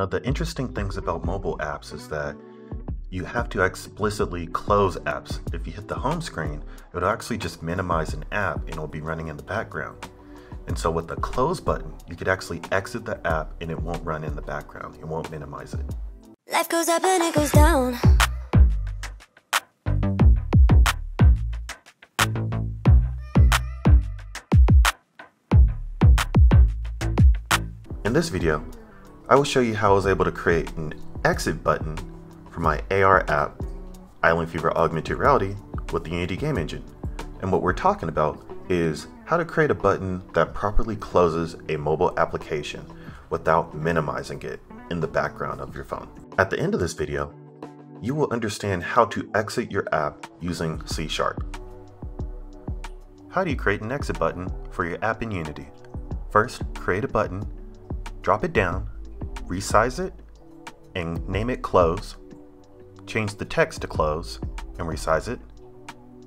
One of the interesting things about mobile apps is that you have to explicitly close apps. If you hit the home screen, it'll actually just minimize an app and it'll be running in the background. And so with the close button, you could actually exit the app and it won't run in the background. It won't minimize it. Life goes up and it goes down. In this video, I will show you how I was able to create an exit button for my AR app, Eyelnd Feevr Augmented Reality, with the Unity game engine. And what we're talking about is how to create a button that properly closes a mobile application without minimizing it in the background of your phone. At the end of this video, you will understand how to exit your app using C Sharp. How do you create an exit button for your app in Unity? First, create a button, drop it down, resize it and name it close, change the text to close and resize it,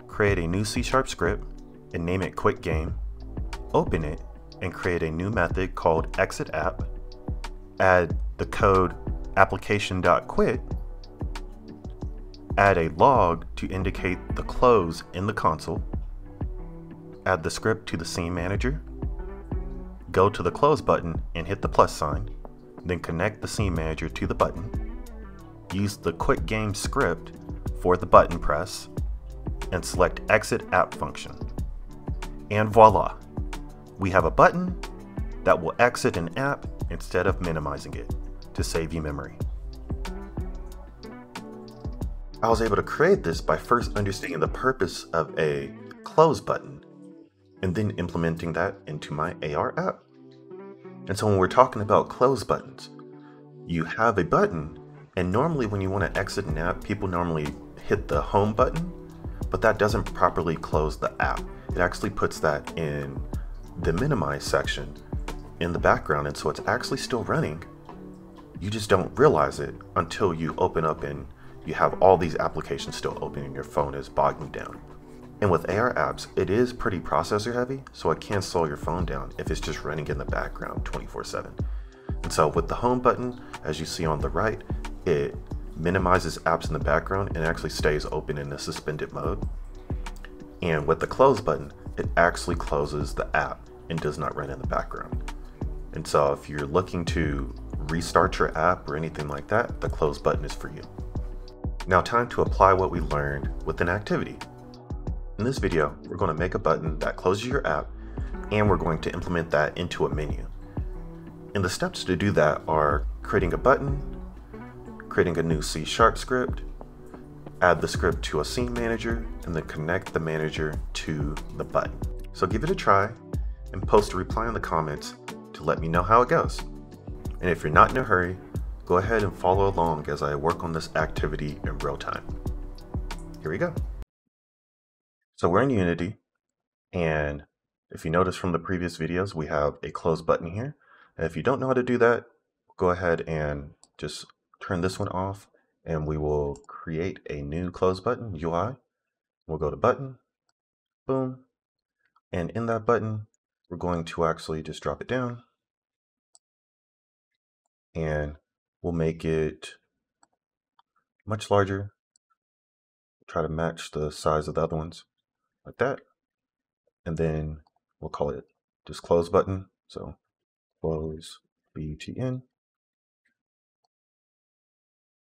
create a new C Sharp script and name it quick game, open it and create a new method called exit app, add the code application.quit, add a log to indicate the close in the console, add the script to the scene manager, go to the close button and hit the plus sign, then connect the scene manager to the button, use the quick game script for the button press, and select exit app function. And voila, we have a button that will exit an app instead of minimizing it to save you memory. I was able to create this by first understanding the purpose of a close button and then implementing that into my AR app. And so when we're talking about close buttons, you have a button, and normally when you want to exit an app, people normally hit the home button, but that doesn't properly close the app. It actually puts that in the minimize section in the background, and so it's actually still running. You just don't realize it until you open up and you have all these applications still open and your phone is bogging down. And with AR apps, it is pretty processor heavy, so it can slow your phone down if it's just running in the background 24 7. And so with the home button, as you see on the right, it minimizes apps in the background and actually stays open in the suspended mode. And with the close button, it actually closes the app and does not run in the background. And so if you're looking to restart your app or anything like that, the close button is for you. Now time to apply what we learned with an activity. In this video, we're going to make a button that closes your app and we're going to implement that into a menu. And the steps to do that are creating a button, creating a new C Sharp script, add the script to a scene manager, and then connect the manager to the button. So give it a try and post a reply in the comments to let me know how it goes. And if you're not in a hurry, go ahead and follow along as I work on this activity in real time. Here we go. So we're in Unity, and if you notice from the previous videos, we have a close button here. And if you don't know how to do that, go ahead and just turn this one off, and we will create a new close button, UI. We'll go to button, boom, and in that button, we're going to actually just drop it down, and we'll make it much larger, try to match the size of the other ones like that. And then we'll call it just close button. So close BTN.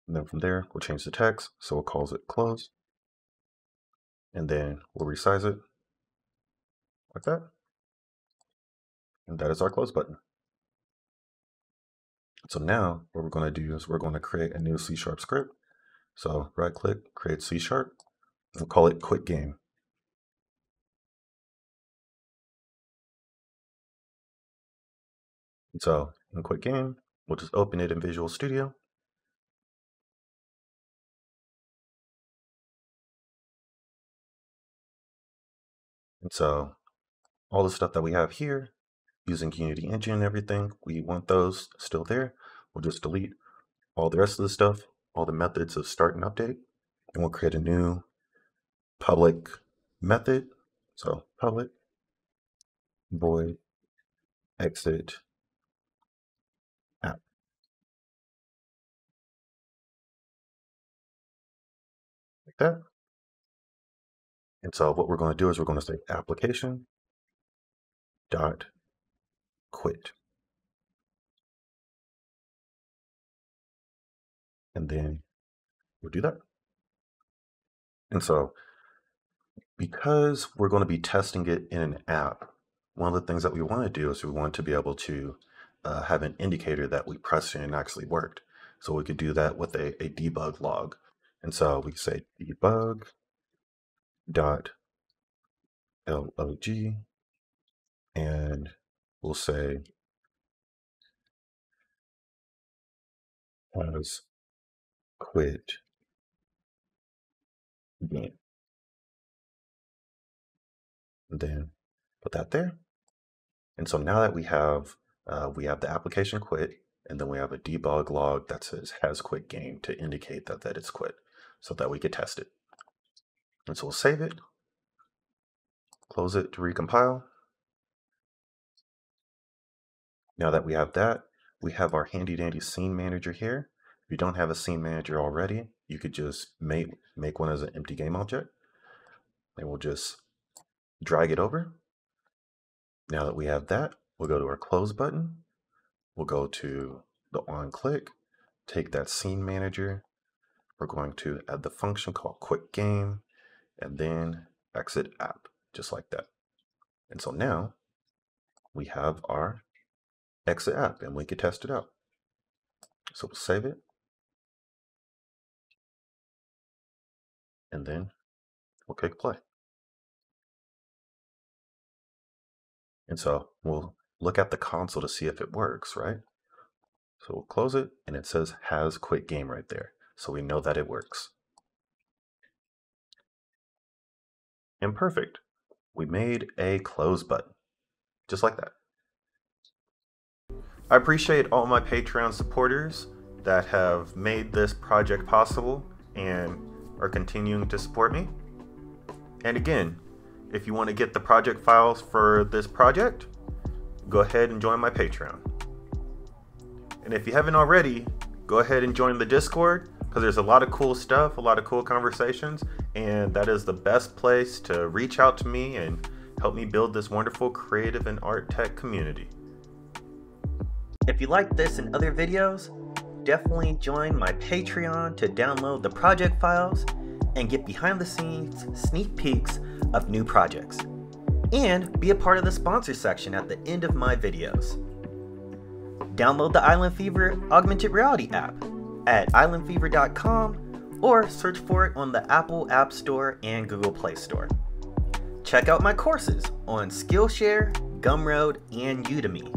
And then from there, we'll change the text. So we'll call it close. And then we'll resize it like that. And that is our close button. So now what we're going to do is we're going to create a new C sharp script. So right click, create C sharp, we'll call it quick game. So in quick game, we'll just open it in Visual Studio. And so all the stuff that we have here using Unity Engine and everything, we want those still there. We'll just delete all the rest of the stuff, all the methods of start and update, and we'll create a new public method. So public void exit that. And so what we're going to do is we're going to say application dot quit. And then we'll do that. And so because we're going to be testing it in an app, one of the things that we want to do is we want to be able to uh, have an indicator that we pressed and actually worked. So we could do that with a, a debug log. And so we say debug dot log and we'll say has quit game. Then put that there. And so now that we have uh, we have the application quit, and then we have a debug log that says has quit game to indicate that that it's quit, so that we could test it. And so we'll save it, close it to recompile. Now that we have that, we have our handy dandy scene manager here. If you don't have a scene manager already, you could just make, make one as an empty game object. And we'll just drag it over. Now that we have that, we'll go to our close button. We'll go to the on click, take that scene manager. We're going to add the function called quick game and then exit app, just like that. And so now we have our exit app and we can test it out. So we'll save it. And then we'll click play. And so we'll look at the console to see if it works, right? So we'll close it and it says has quit game right there. So we know that it works. And perfect. We made a close button, just like that. I appreciate all my Patreon supporters that have made this project possible and are continuing to support me. And again, if you want to get the project files for this project, go ahead and join my Patreon. And if you haven't already, go ahead and join the Discord because there's a lot of cool stuff, a lot of cool conversations, and that is the best place to reach out to me and help me build this wonderful creative and art tech community. If you like this and other videos, definitely join my Patreon to download the project files and get behind the scenes sneak peeks of new projects. And be a part of the sponsor section at the end of my videos. Download the Eyelnd Feevr Augmented Reality app at eyelndfeevr.com or search for it on the Apple App Store and Google Play Store. Check out my courses on Skillshare, Gumroad, and Udemy.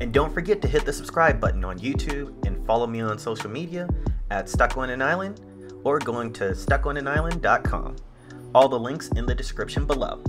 And don't forget to hit the subscribe button on YouTube and follow me on social media at Stuck on an Eyeland or going to stuckonaneyeland.com. All the links in the description below.